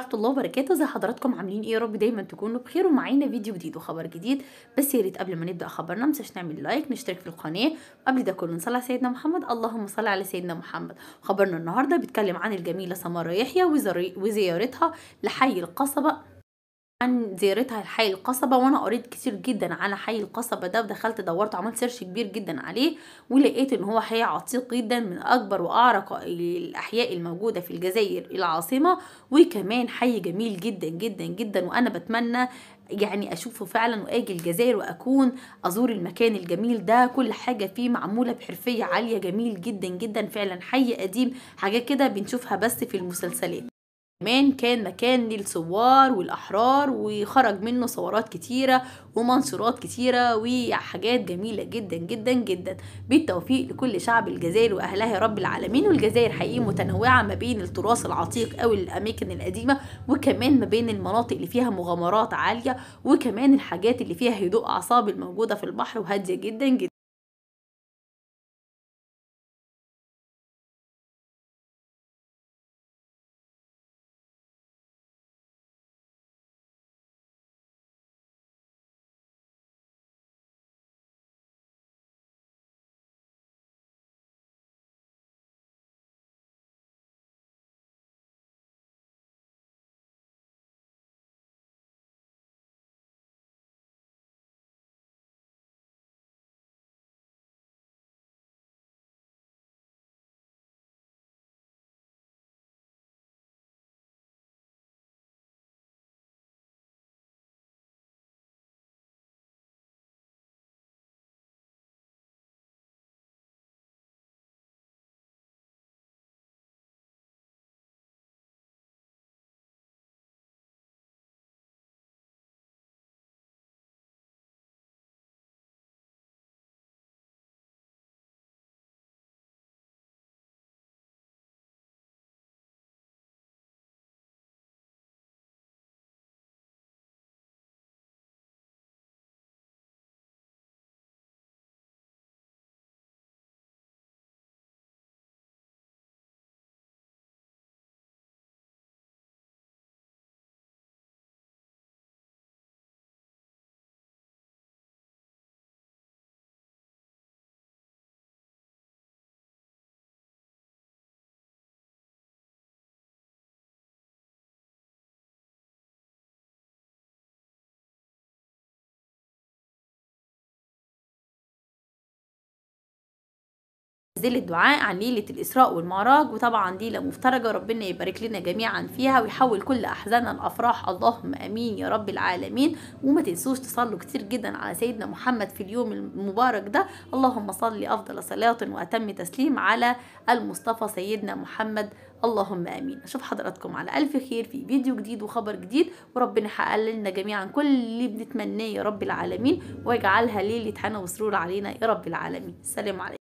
ورحمة الله وبركاته. إزي حضراتكم عاملين إيه؟ يا رب دايما تكونوا بخير ومعانا فيديو جديد وخبر جديد. بس يا ريت قبل ما نبدأ خبرنا متنساش نعمل like نشترك في القناة. وقبل ده كله نصلي على سيدنا محمد. اللهم صل على سيدنا محمد. خبرنا النهارده بيتكلم عن الجميلة سماره يحيى وزيارتها لحي القصبة عن زيارتها لحي القصبة وأنا قريت كتير جدا على حي القصبة ده ودخلت دورت وعملت search كبير جدا عليه ولقيت إن هو حي عتيق جدا من أكبر وأعرق الأحياء الموجودة في الجزائر العاصمة وكمان حي جميل جدا جدا جدا وأنا بتمنى يعني أشوفه فعلا وآجي الجزائر وأكون أزور المكان الجميل ده. كل حاجة فيه معمولة بحرفية عالية جميل جدا جدا فعلا حي قديم حاجات كده بنشوفها بس في المسلسلات. كمان كان مكان للثوار والأحرار وخرج منه ثورات كتيرة ومنشورات كتيرة وحاجات جميلة جدا جدا جدا. بالتوفيق لكل شعب الجزائر وأهلها يا رب العالمين. والجزائر حقيقي متنوعة ما بين التراث العتيق أو الأماكن القديمة وكمان ما بين المناطق اللي فيها مغامرات عالية وكمان الحاجات اللي فيها هدوء أعصاب الموجودة في البحر وهادية جدا جدا. نزل الدعاء عن ليلة الإسراء والمعراج وطبعا ليلة مفترجة ربنا يبارك لنا جميعا فيها ويحول كل أحزاننا لأفراح. اللهم آمين يا رب العالمين. وما تنسوش تصلوا كتير جدا على سيدنا محمد في اليوم المبارك ده. اللهم صل أفضل صلاة وأتم تسليم على المصطفى سيدنا محمد. اللهم آمين. أشوف حضراتكم على ألف خير في فيديو جديد وخبر جديد. وربنا يحقق لنا جميعا كل اللي بنتمناه يا رب العالمين ويجعلها ليلة هنا وسرور علينا يا رب العالمين. السلام عليكم.